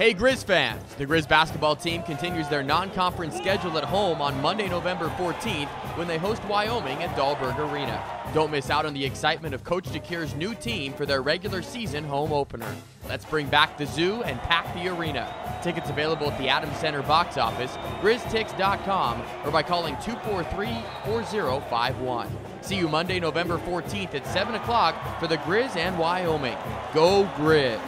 Hey Griz fans! The Griz basketball team continues their non-conference schedule at home on Monday, November 14th when they host Wyoming at Dahlberg Arena. Don't miss out on the excitement of Coach DeCuire's new team for their regular season home opener. Let's bring back the zoo and pack the arena. Tickets available at the Adams Center box office, griztix.com, or by calling 243-4051. See you Monday, November 14th at 7 o'clock for the Griz and Wyoming. Go Griz!